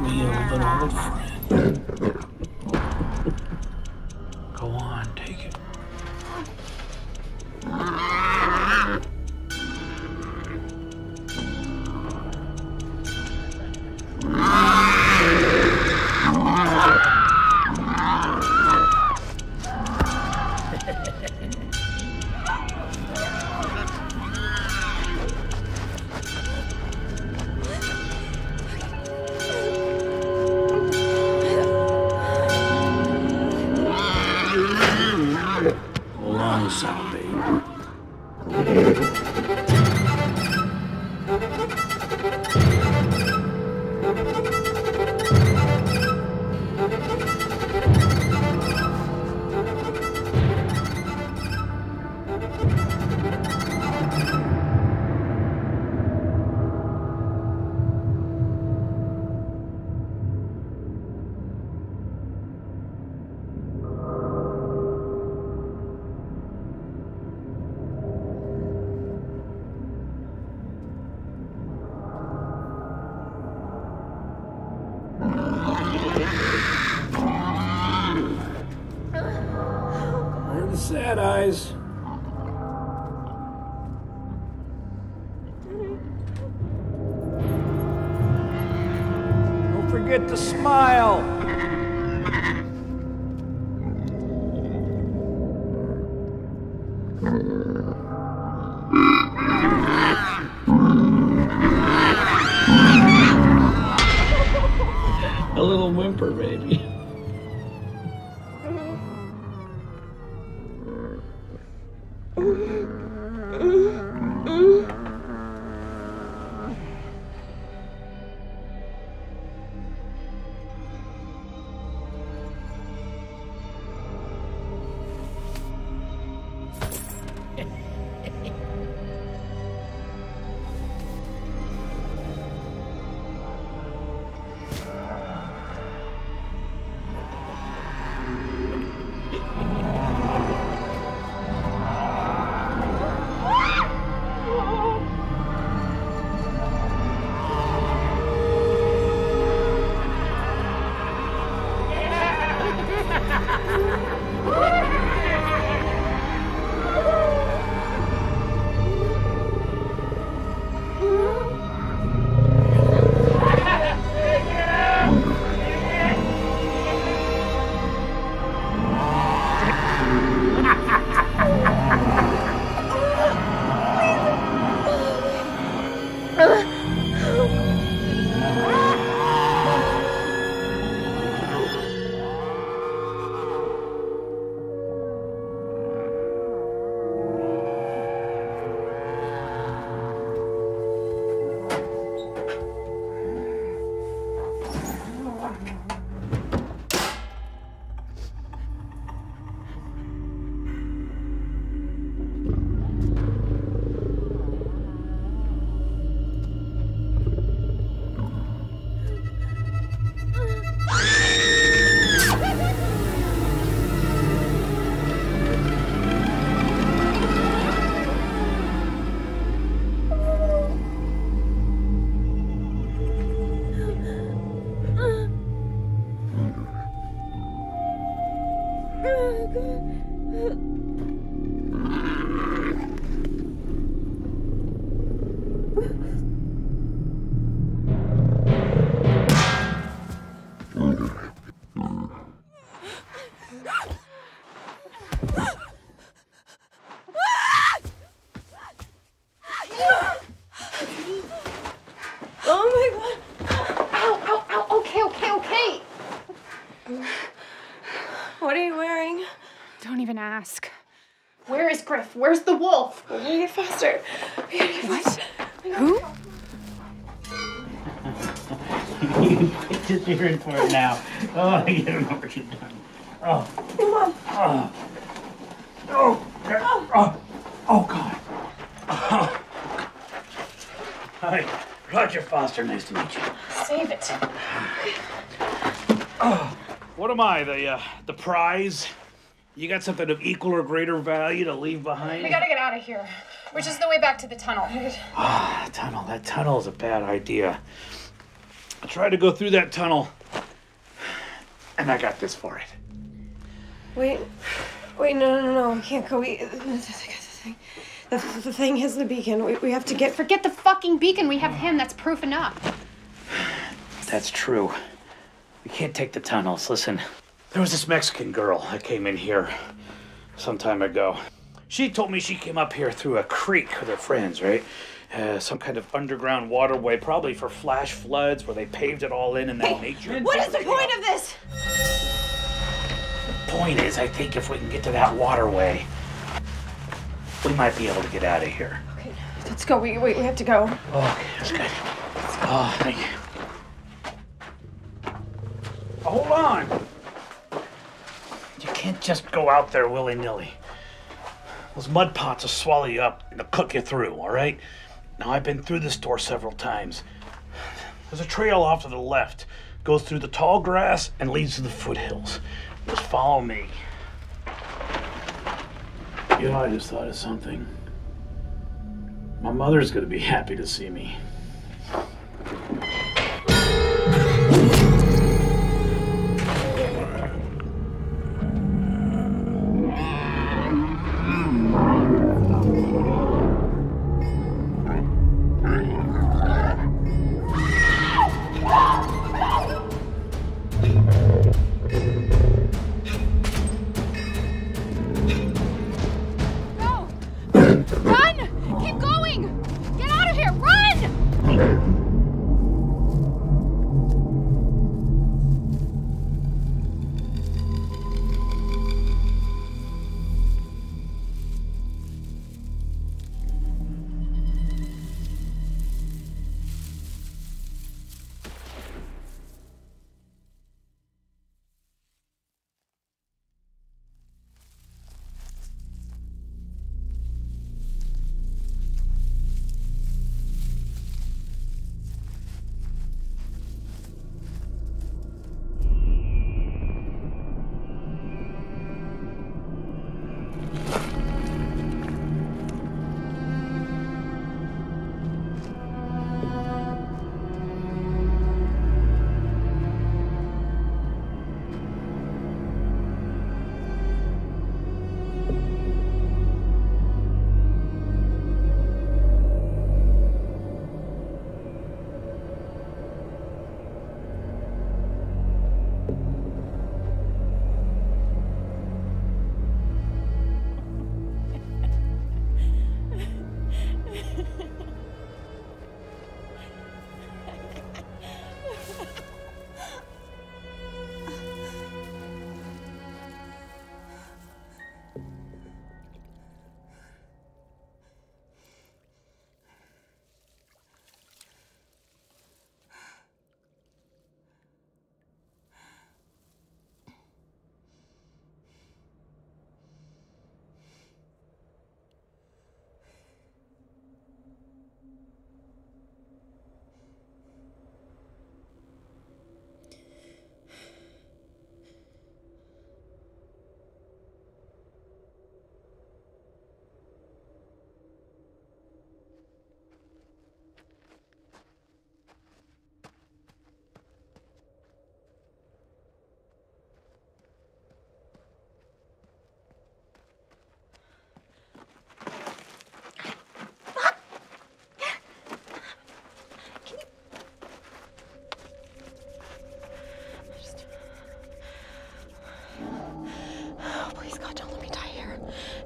me a little old Where's the wolf? We gotta get faster. We gotta get faster. Who? Just you're in for it now. Oh, I don't know what you've done. Oh. Mom. Oh. Oh. Oh. Oh, God. Oh. Hi. Roger Foster. Nice to meet you. Save it. Oh. What am I, the uh, the prize? You got something of equal or greater value to leave behind? We gotta get out of here. Which is the way back to the tunnel. Ah, tunnel. That tunnel is a bad idea. I tried to go through that tunnel, and I got this for it. Wait. Wait, no, no, no, no. We can't go. We, the, thing, the, the thing has the beacon. We, we have to get. Forget the fucking beacon. We have him. That's proof enough. That's true. We can't take the tunnels. Listen, there was this Mexican girl that came in here some time ago. She told me she came up here through a creek with her friends, right? Uh, some kind of underground waterway, probably for flash floods, where they paved it all in and then nature. What is the point of this? Point is, I think if we can get to that waterway, we might be able to get out of here. Okay, let's go. We, wait, we have to go. Okay, that's good. Oh, thank you. Oh, hold on. Can't just go out there willy nilly. Those mud pots will swallow you up and they'll cook you through, all right? Now, I've been through this door several times. There's a trail off to the left, goes through the tall grass and leads to the foothills. Just follow me. You know, I just thought of something. My mother's gonna be happy to see me.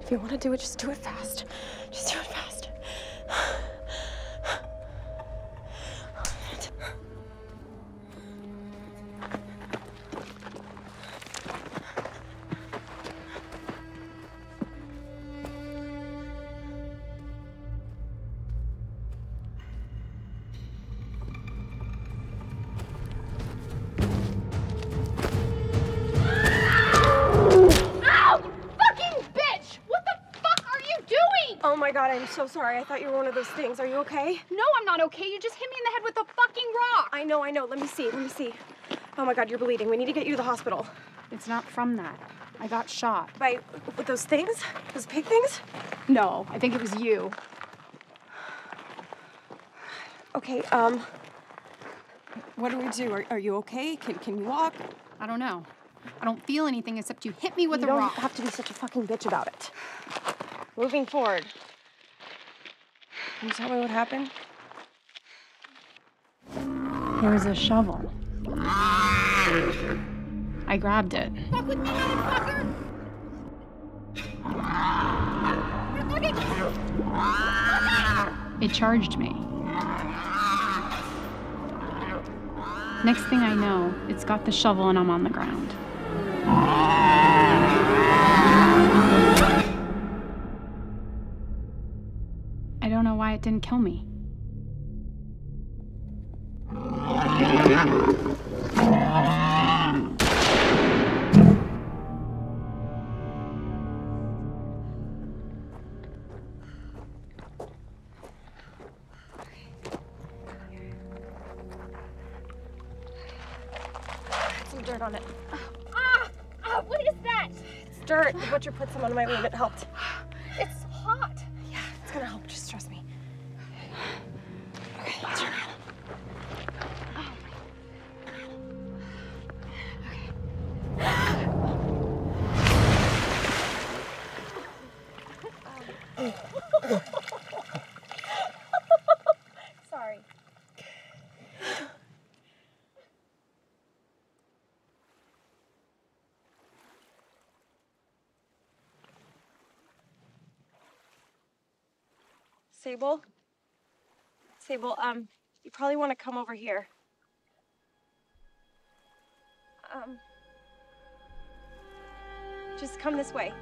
If you want to do it, just do it fast. I'm so sorry. I thought you were one of those things. Are you okay? No, I'm not okay. You just hit me in the head with a fucking rock. I know, I know. Let me see. Let me see. Oh my god, you're bleeding. We need to get you to the hospital. It's not from that. I got shot. By with those things? Those pig things? No, I think it was you. Okay, um what do we do? Are, are you okay? Can can you walk? I don't know. I don't feel anything except you hit me with you a don't have to be such a fucking bitch about it. Moving forward. Can you tell me what happened? There was a shovel. I grabbed it. Fuck with me, motherfucker! It charged me. Next thing I know, it's got the shovel and I'm on the ground. It didn't kill me. Sable, um, you probably want to come over here. Um, just come this way.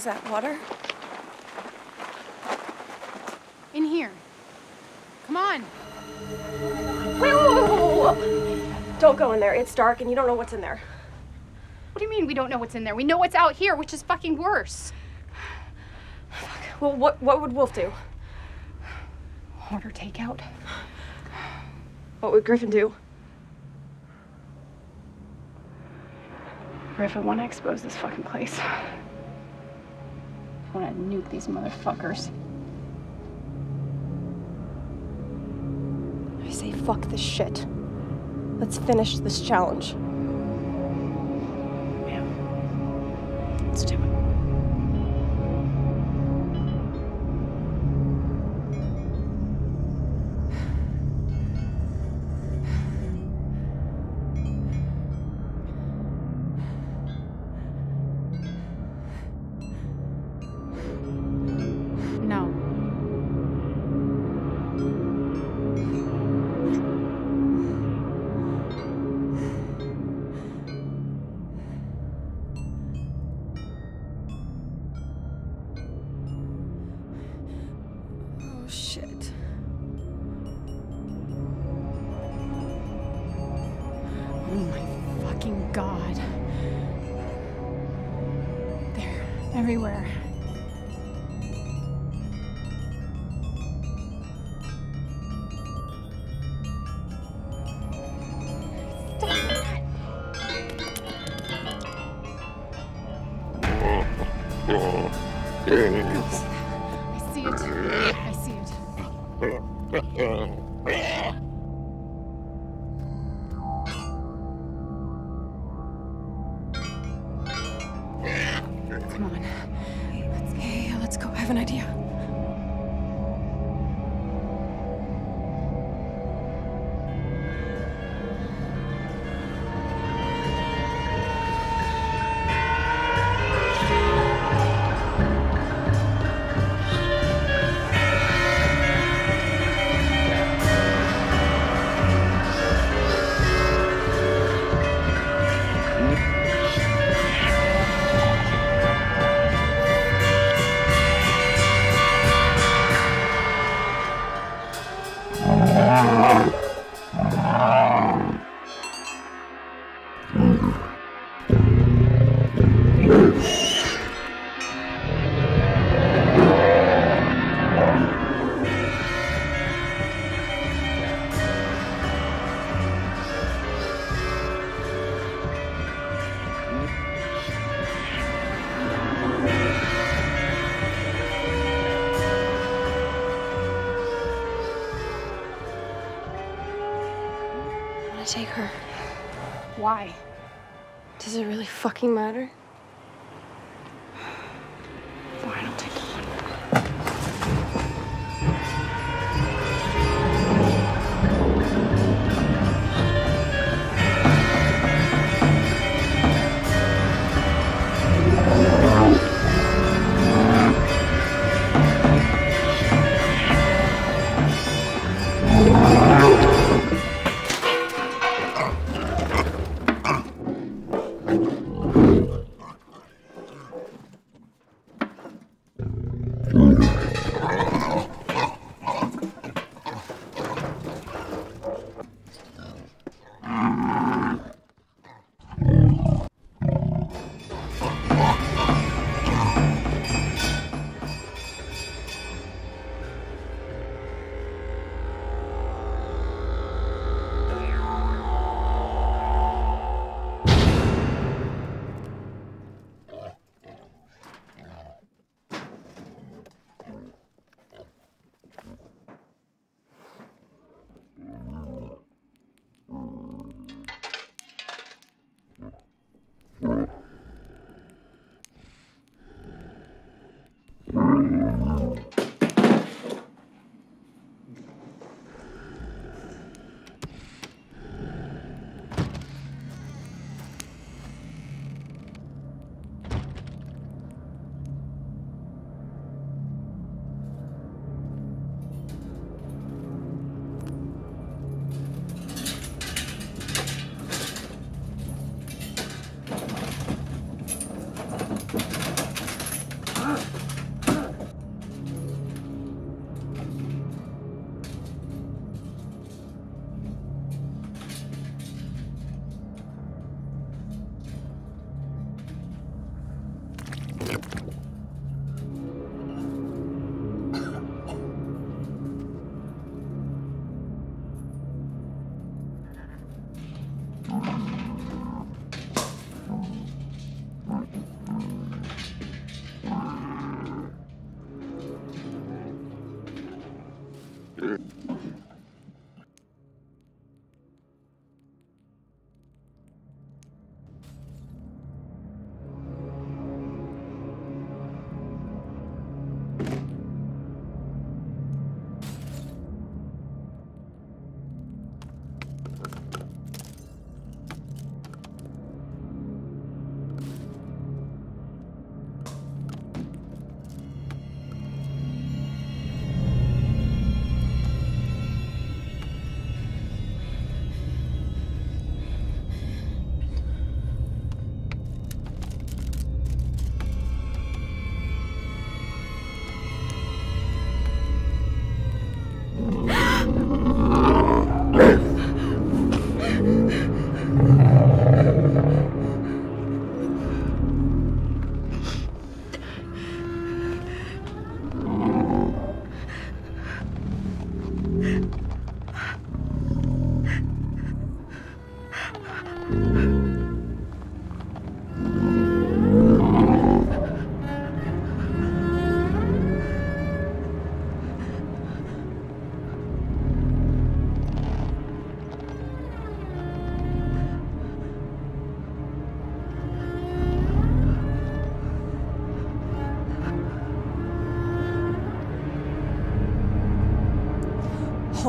Is that, water? In here. Come on. Wait, wait, wait, wait. Don't go in there. It's dark and you don't know what's in there. What do you mean we don't know what's in there? We know what's out here, which is fucking worse. Well, what, what would Wolf do? Order takeout. What would Griffin do? Griffin want to expose this fucking place. I want to nuke these motherfuckers. I say fuck this shit. Let's finish this challenge. Yeah. Let's do it. Fucking matter?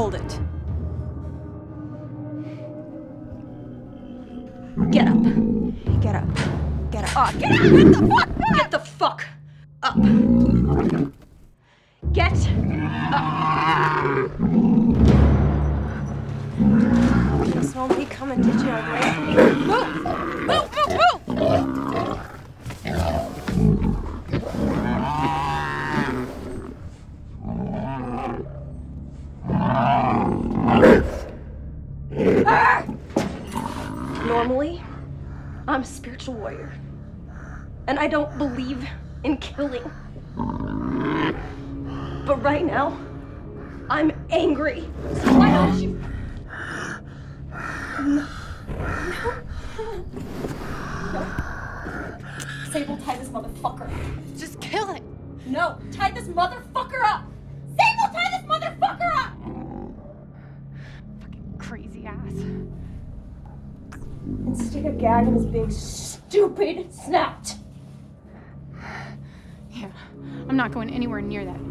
hold it. don't believe in killing. But right now, I'm angry. anywhere near that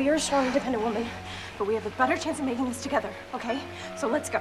you're a strong, independent woman, but we have a better chance of making this together, okay? So let's go.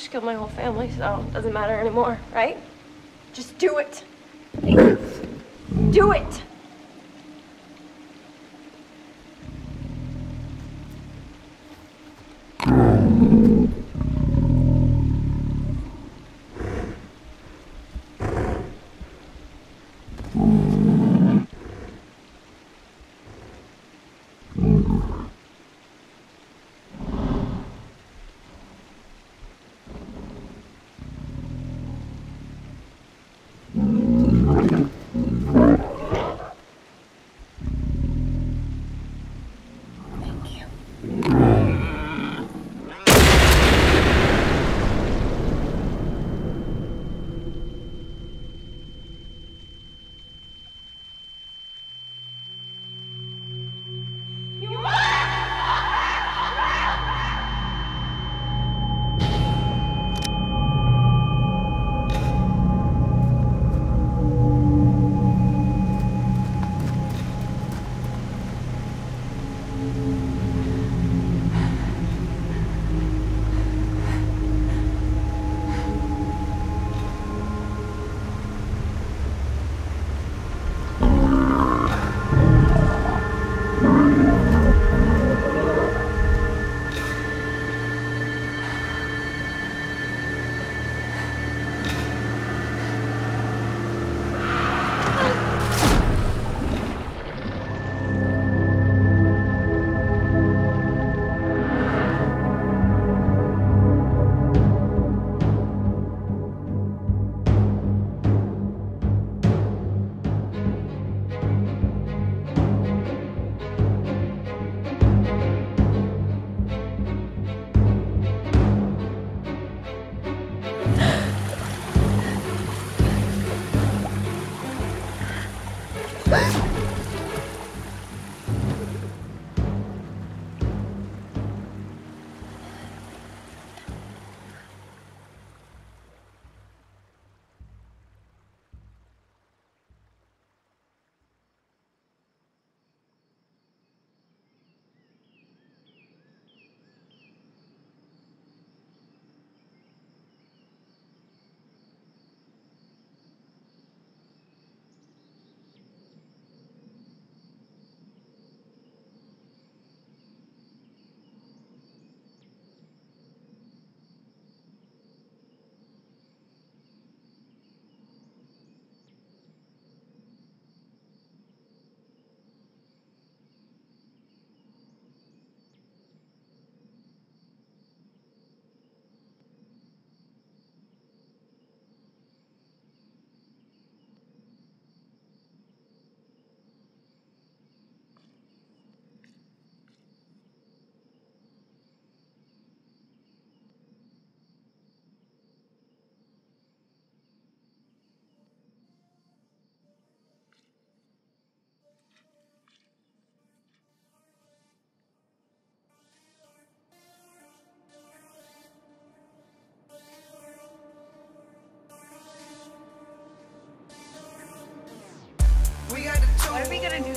Much killed my whole family, so it doesn't matter anymore, right? Just do it. Do it.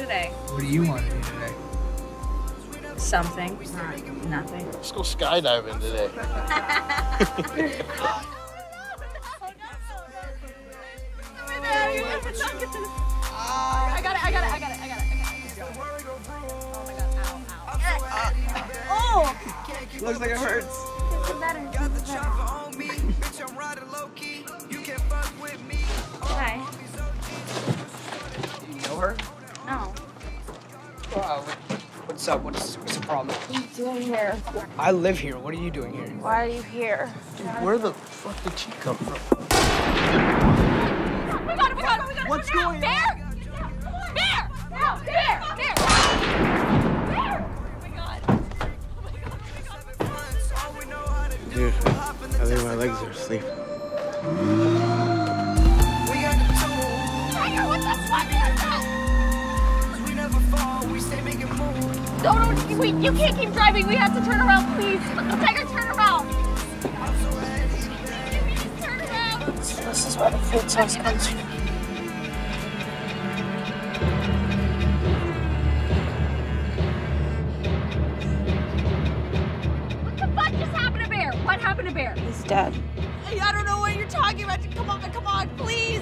What do you want to do today? Something. Nothing. Let's go skydiving today. I got it, I got it, I got it, I got it, I got it. Oh my god, ow, ow. Oh! Looks like it hurts. Feel better, feel better. Hi. You know her? Oh. Uh, no. Wow. What's up? What's, what's the problem? What are you doing here? I live here. What are you doing here? Why are you here? Where the fuck did she come from? Oh my god, oh my god, oh my god. What's going on? Bear! Bear! No, bear! Bear! Bear! Dude, I think my legs are asleep. Oh no, no, wait, you can't keep driving. We have to turn around, please. Tiger, turn around. Turn around. This is where the food sauce comes from. What the fuck just happened to Bear? What happened to Bear? He's dead. I don't know what you're talking about. Come on, come on, please.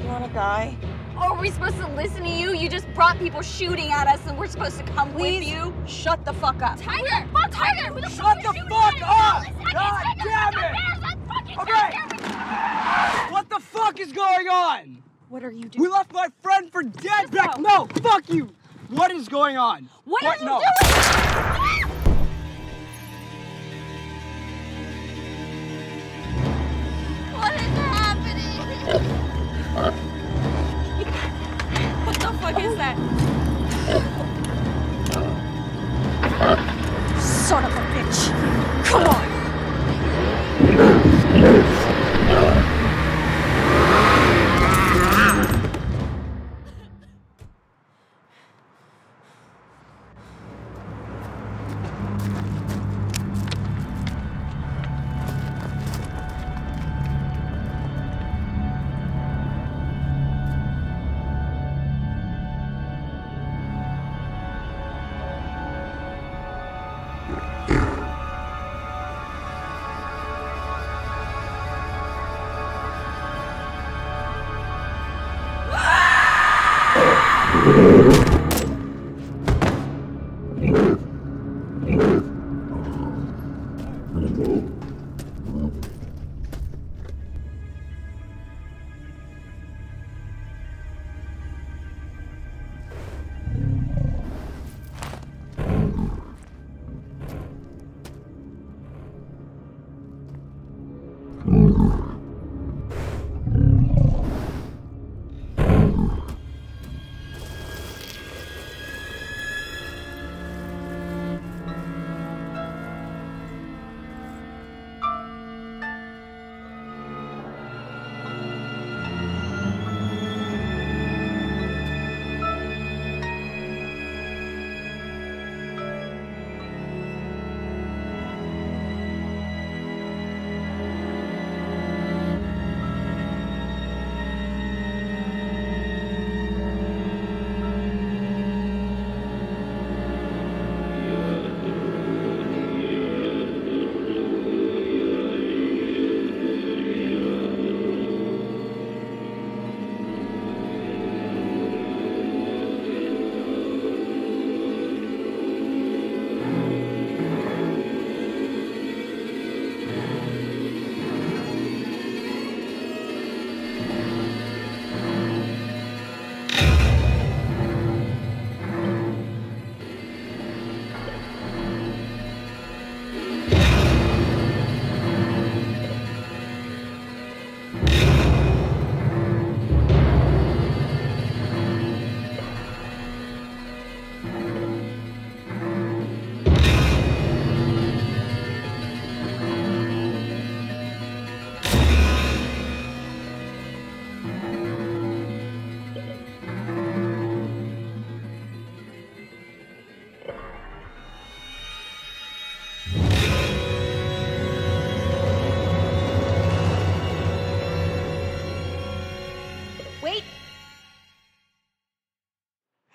You wanna die? Oh, are we supposed to listen to you? You just brought people shooting at us and we're supposed to come Please with you? shut the fuck up. Tiger! Fuck Tiger! Who the Shut fuck the fuck up! God damn it! Bears. That's fucking Okay. What the fuck is going on? What are you doing? We left my friend for dead back. go. No, fuck you. What is going on? What are you no. doing? What is happening? Fuck is that? Son of a bitch. Come on.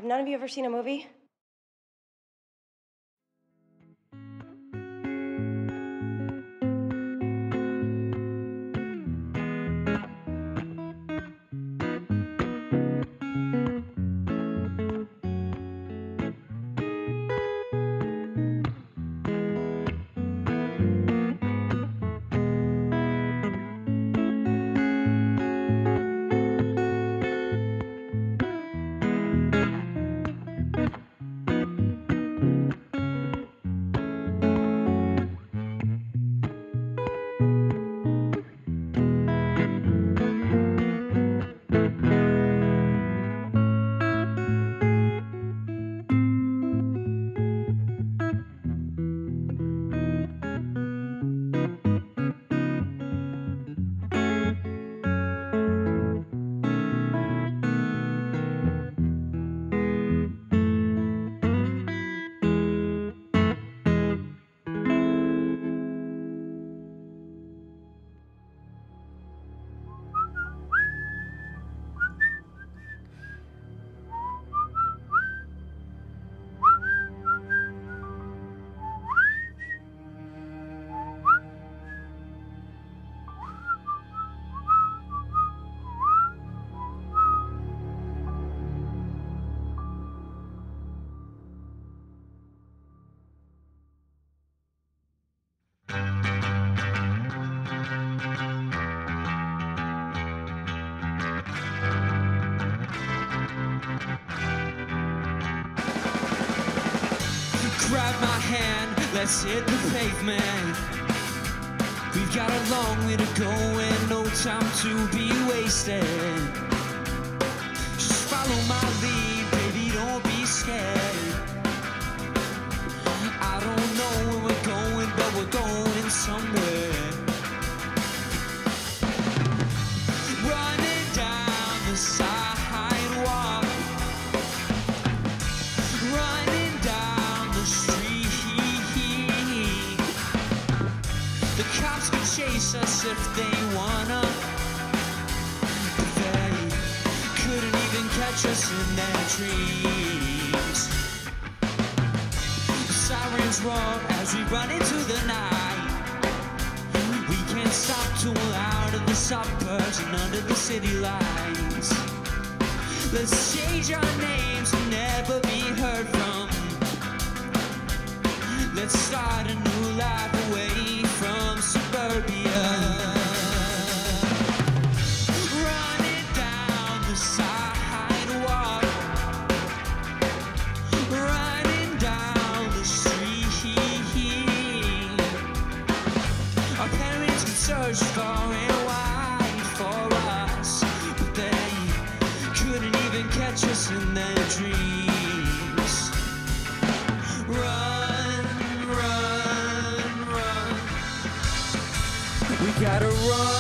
Have none of you ever seen a movie? Let's hit the pavement. We've got a long way to go and no time to be wasted. Just follow my lead, baby, don't be scared. I don't know where we're going, but we're going somewhere. If they wanna, they couldn't even catch us in their dreams. Sirens roar as we run into the night. We can't stop till we're out of the suburbs and under the city lights. Let's change our names and never be heard from. Let's start a new life away from suburbia. Gotta run.